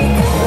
Like